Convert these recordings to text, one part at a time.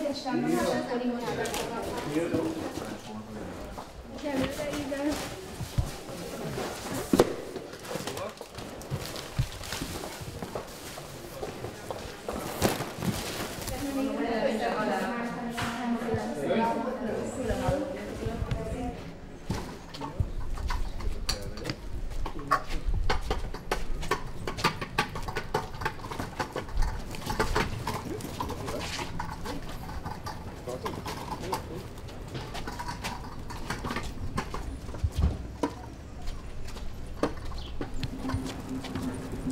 vegyes támadás, akkor inkább Gyere ide.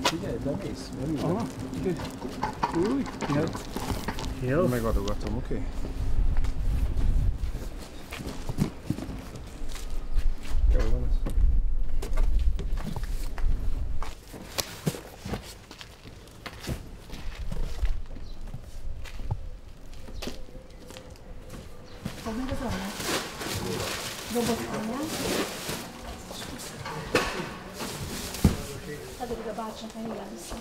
Figyelj, bemész? Nem Aha, oké. Új, jöhet. Jó. Megadogatom, oké? Okay? 거기서 왔나? 로봇 아니야? 아들 우리가 맞춰 다니면서